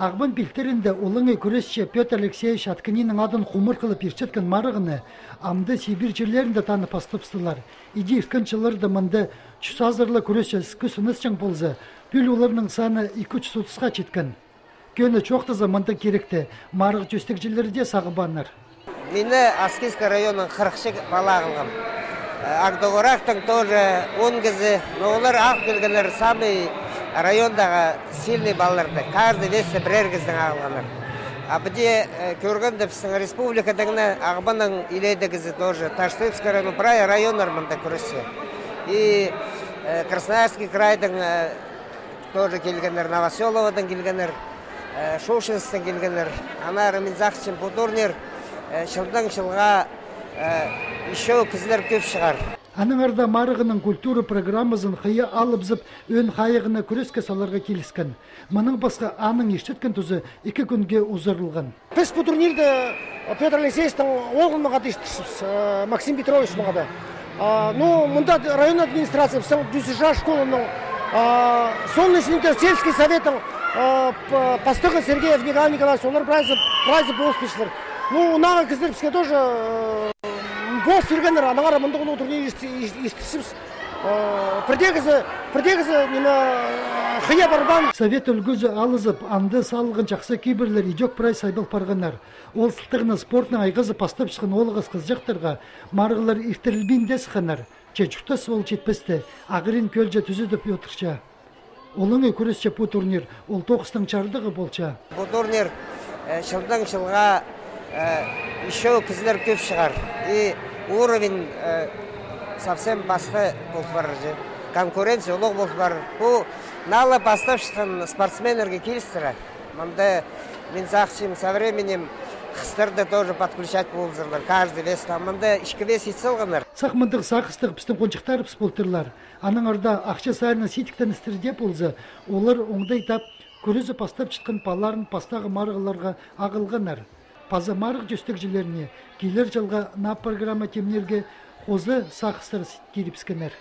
Ағбын білтерінде олыңы күресші Петр Алексеевич Атканинің адын құмыр қылып ерчеткен марығыны амды Сибир жерлерінде танып астыпсылар. Иди иркін жылырды мынды чүс азырлы күресші күсініз чың болзы, бүл оларының саны 230-ға жеткен. Көні чоқты заманда керекті, марығы жүстік жерлерде сағыбаныр. Мені Аскизский районның 40 бала қылғым. Агдоғырақтың тоже 10 кізі, но олар ақ самый райондағы сильный балаларды. Каждый весе бірер кіздің ағылғаныр. А бде көргенде біздің республикадыңны ағбаның илейді кізі тоже. Таштыевский район, прай районлар мында күресі. И Красноярский крайдың тоже келгендер, Новоселовадан келгендер, Шушинстан келгендер. Ана Раминзақчин бұл турнир жылдан жылға еще кізлер көп шығар. Аның арда марығының культура программасын алып зып өн қайығына күреске саларға келіскен. Мұның басқа аның ештеткен тұзы екі күнге ұзарылған. Біз бұл турнирді Петр Алексеевичтің оғылмаға дейштішіпіз, Максим Петрович мағада. Ну, мұнда район администрация, біздің дүсіша школының, солнечный сельский советтің постығы Сергеев Николай Николаевич, олар прайзы болыспешілер. Ну, нағы кіздер бізге тоже бос келгендер анағара мындығын отырген естісіміз бірдегізі бірдегізі неме қия барбан. Совет үлгізі алызып анды салығын жақсы кейбірлер идек прай сайбыл парғанар ол сылтығына спортның айғызы пастап шыққан олығыз қыз жақтарға марғылар ифтірілбейін десіқанар чечукта сол жетпесті. Ағырин көлже түзідіп отырша олыңы күресші бұл турнир. Ол тоғыстың чардығы болча бұл турнир жылдан жылға еще кізлер көп шығар. И уровень совсем басқа болып бар конкуренция ұлық болып бар бұл налы бастап шыққан спортсмендерге келістірі мында мен сақшым со временем қыстырды тоже подключать болып жүрдір каждый вес там. Мында ішкі вес итсылғандар сақмындық сақыстық біздің қоншықтар болтырлар аның арда ақша сайына ситіктен істірде болзы олар оңдай тап көрізі пастап шыққан паларын пастағы марғыларға ағылғанар паза марық жүстік жерлеріне келер жылға на программа темнерге қозы сақыстыр келіпскенер